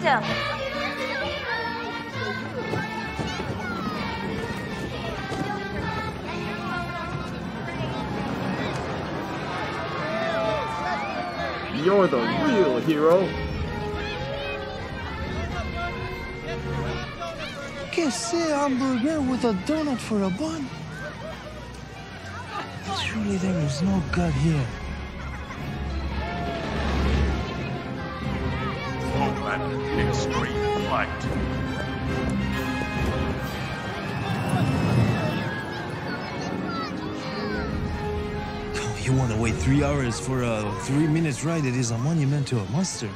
him. You're the real hero. Que say hamburger with a donut for a bun? Surely there is no God here. You want to wait three hours for a three minutes ride? It is a monument to a monster.